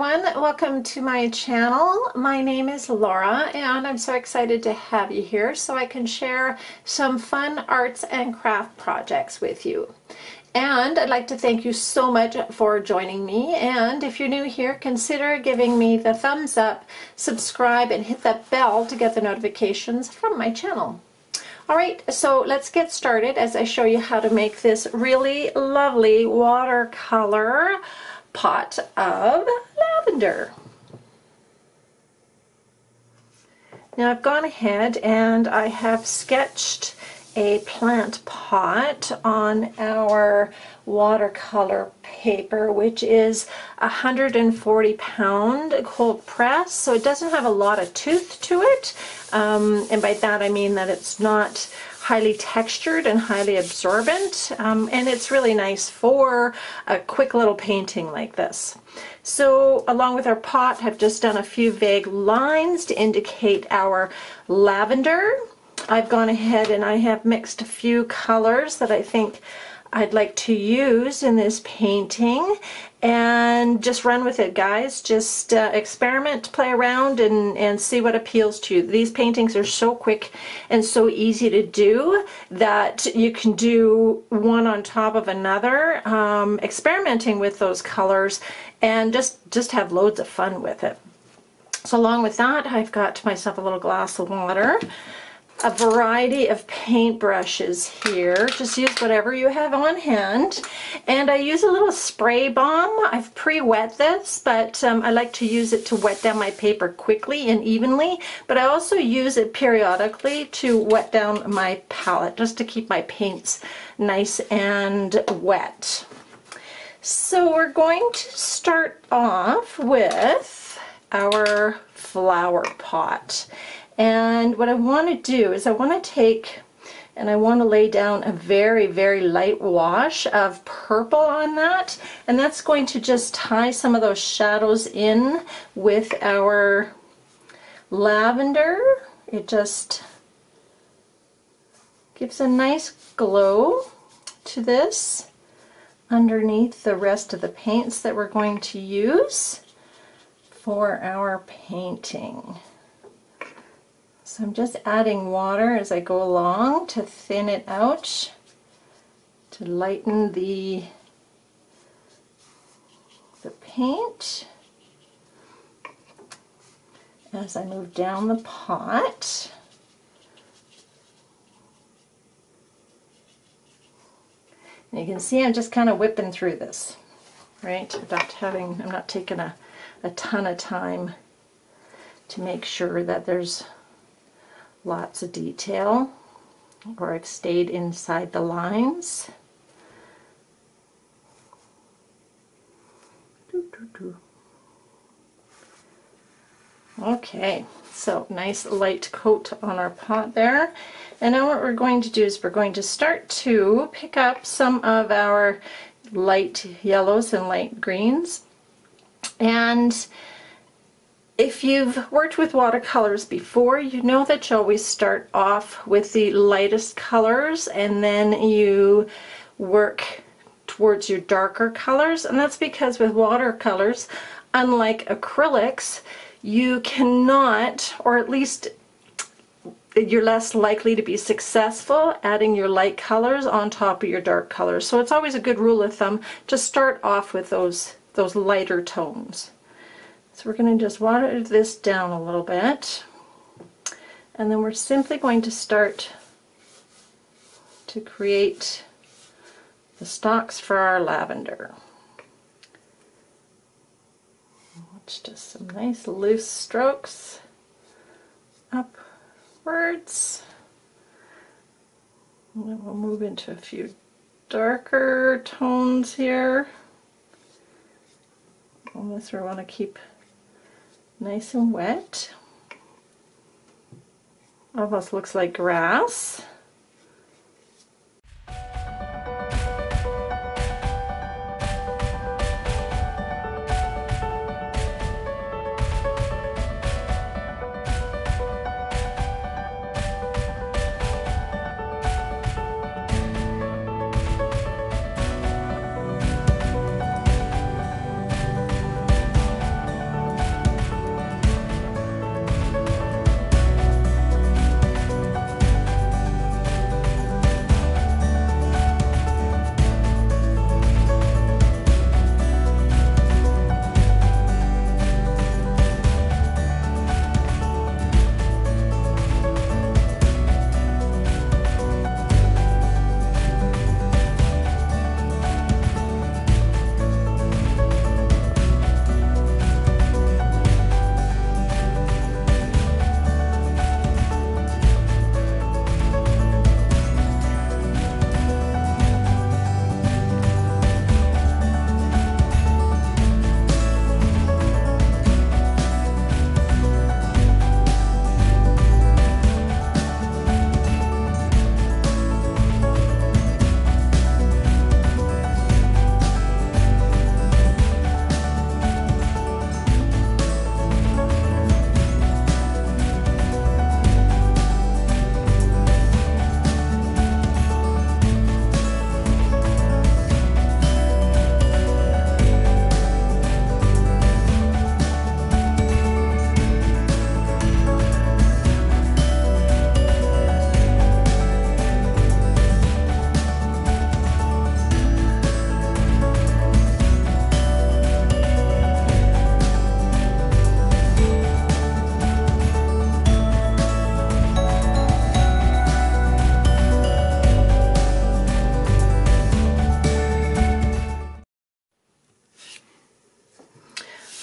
Everyone, welcome to my channel. My name is Laura and I'm so excited to have you here so I can share some fun arts and craft projects with you. And I'd like to thank you so much for joining me. And if you're new here, consider giving me the thumbs up, subscribe, and hit that bell to get the notifications from my channel. All right, so let's get started as I show you how to make this really lovely watercolor pot of lavender. Now I've gone ahead and I have sketched a plant pot on our watercolor paper which is a 140 pound cold press so it doesn't have a lot of tooth to it um, and by that I mean that it's not highly textured and highly absorbent um, and it's really nice for a quick little painting like this. So along with our pot I've just done a few vague lines to indicate our lavender I've gone ahead and I have mixed a few colors that I think I'd like to use in this painting and just run with it guys. Just uh, experiment play around and and see what appeals to you. These paintings are so quick and so easy to do that you can do one on top of another um, experimenting with those colors and just just have loads of fun with it. So along with that I've got myself a little glass of water a variety of paint brushes here. Just use whatever you have on hand. And I use a little spray balm. I've pre-wet this, but um, I like to use it to wet down my paper quickly and evenly. But I also use it periodically to wet down my palette, just to keep my paints nice and wet. So we're going to start off with our flower pot. And what I want to do is I want to take and I want to lay down a very, very light wash of purple on that. And that's going to just tie some of those shadows in with our lavender. It just gives a nice glow to this underneath the rest of the paints that we're going to use for our painting. So I'm just adding water as I go along to thin it out, to lighten the, the paint as I move down the pot. And you can see I'm just kind of whipping through this, right? I'm not having, I'm not taking a, a ton of time to make sure that there's lots of detail or I've stayed inside the lines. Okay, so nice light coat on our pot there. And now what we're going to do is we're going to start to pick up some of our light yellows and light greens. And if you've worked with watercolors before, you know that you always start off with the lightest colors and then you work towards your darker colors. And that's because with watercolors, unlike acrylics, you cannot, or at least you're less likely to be successful adding your light colors on top of your dark colors. So it's always a good rule of thumb to start off with those, those lighter tones. So we're going to just water this down a little bit and then we're simply going to start to create the stalks for our lavender. It's just some nice loose strokes upwards. And then we'll move into a few darker tones here. Unless we want to keep nice and wet. Almost looks like grass.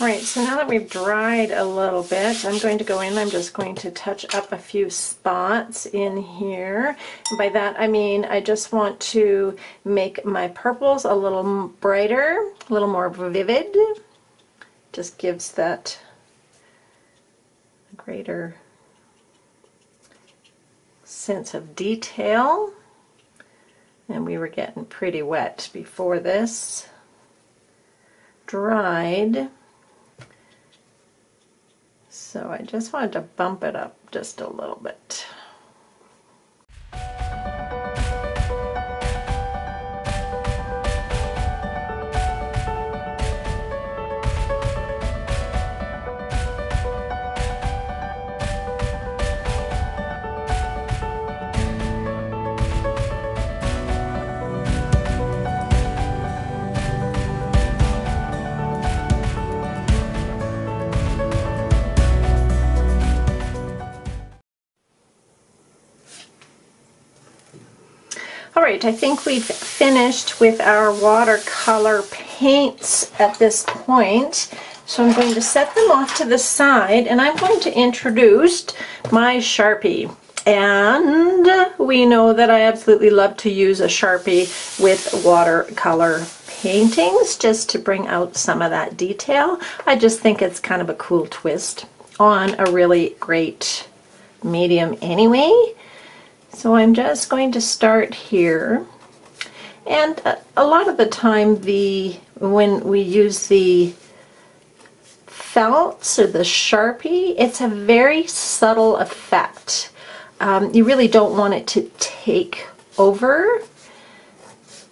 Alright, so now that we've dried a little bit, I'm going to go in, I'm just going to touch up a few spots in here. And by that I mean I just want to make my purples a little brighter, a little more vivid. Just gives that greater sense of detail. And we were getting pretty wet before this dried. So I just wanted to bump it up just a little bit. Alright, I think we've finished with our watercolor paints at this point. So I'm going to set them off to the side and I'm going to introduce my Sharpie. And we know that I absolutely love to use a Sharpie with watercolor paintings just to bring out some of that detail. I just think it's kind of a cool twist on a really great medium anyway. So I'm just going to start here. And a, lot of the time the when we use the felts or the Sharpie, it's a very subtle effect. Um, you really don't want it to take over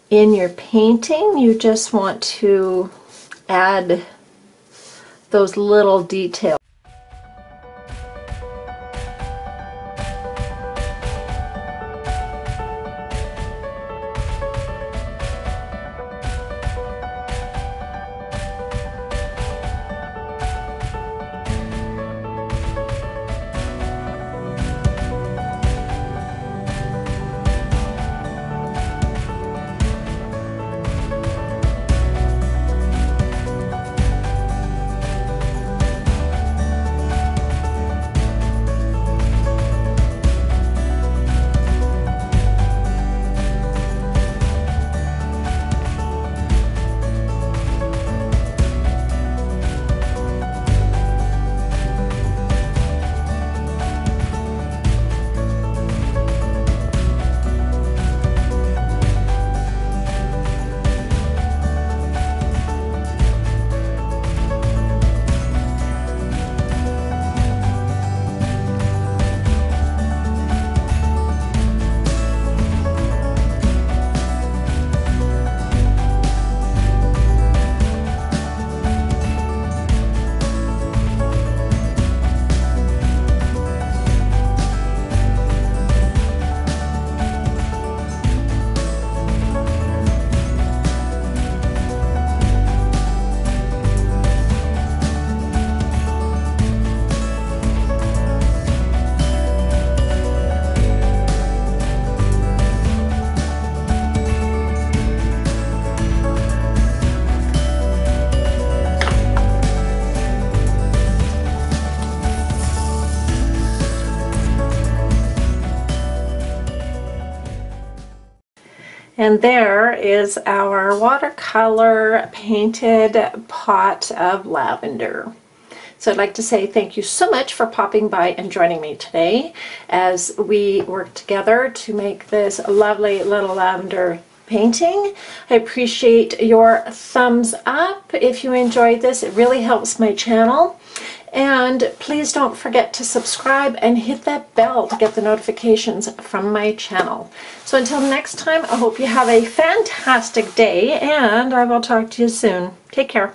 in your painting. You just want to add those little details. And there is our watercolor painted pot of lavender. So I'd like to say thank you so much for popping by and joining me today as we work together to make this lovely little lavender painting. I appreciate your thumbs up if you enjoyed this. It really helps my channel. And please don't forget to subscribe and hit that bell to get the notifications from my channel. So until next time, I hope you have a fantastic day and I will talk to you soon. Take care.